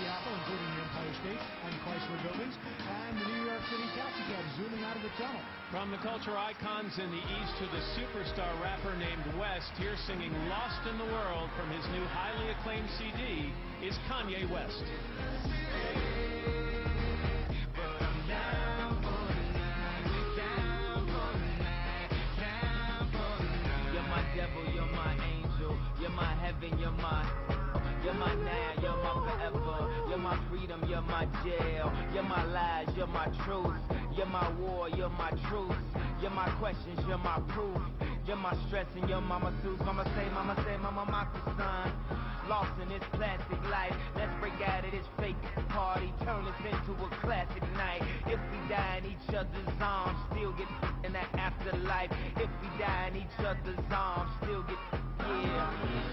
the Apple, including the Empire State and Chrysler buildings, and the New York City taxi cab zooming out of the tunnel. From the culture icons in the East to the superstar rapper named West, here singing Lost in the World from his new highly acclaimed CD is Kanye West. My freedom, you're my jail, you're my lies, you're my truth, you're my war, you're my truth, you're my questions, you're my proof, you're my stress and your mama Seuss, mama say, mama say, mama the sun, lost in this plastic life, let's break out of this fake party, turn this into a classic night, if we die in each other's arms, still get in the afterlife, if we die in each other's arms, still get, yeah.